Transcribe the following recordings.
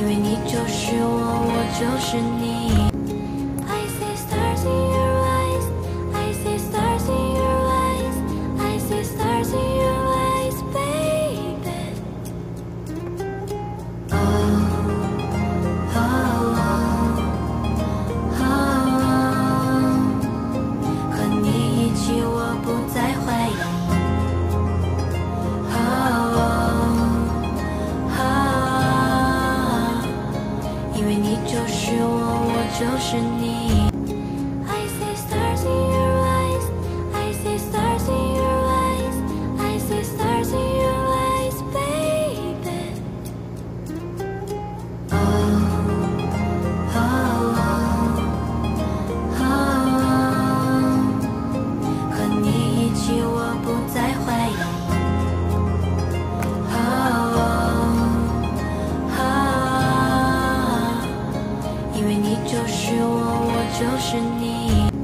因为你就是我我就是你。你就是我我就是你。因为你就是我我就是你。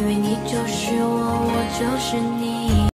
因为你就是我我就是你。